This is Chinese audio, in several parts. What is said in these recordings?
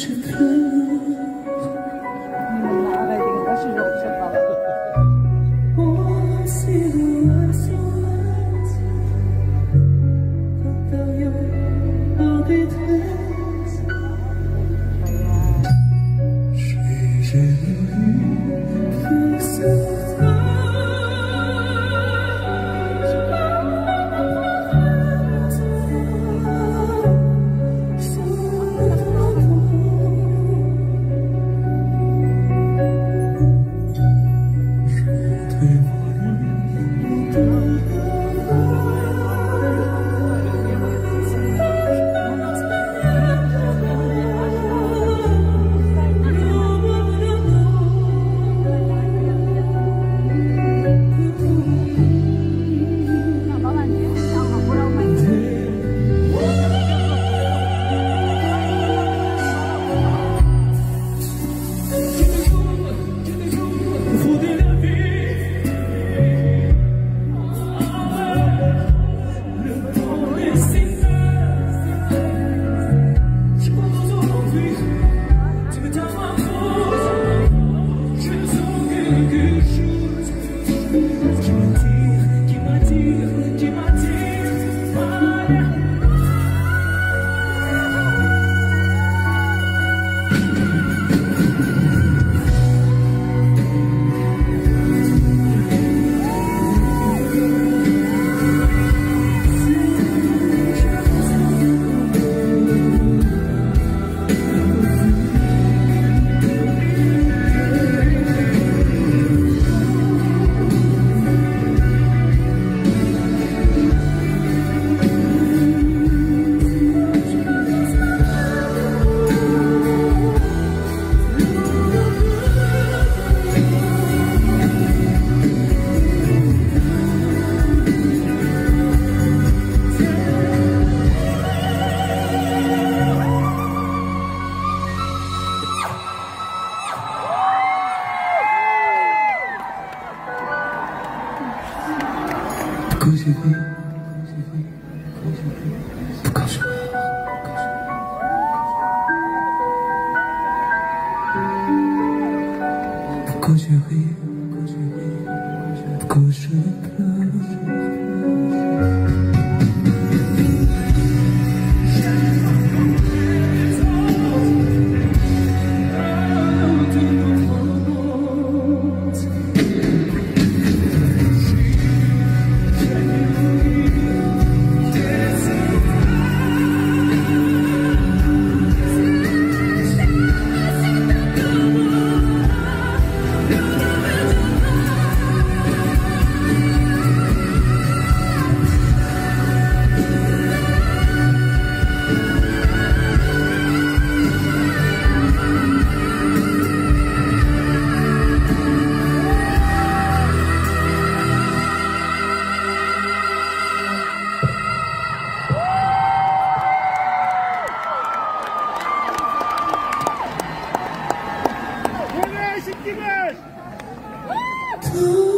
是刻不过是黑，不过是，to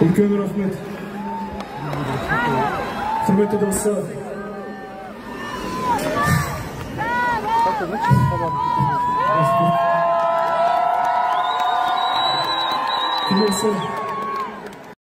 үлкен рахмет. Құрметті достар. Келесі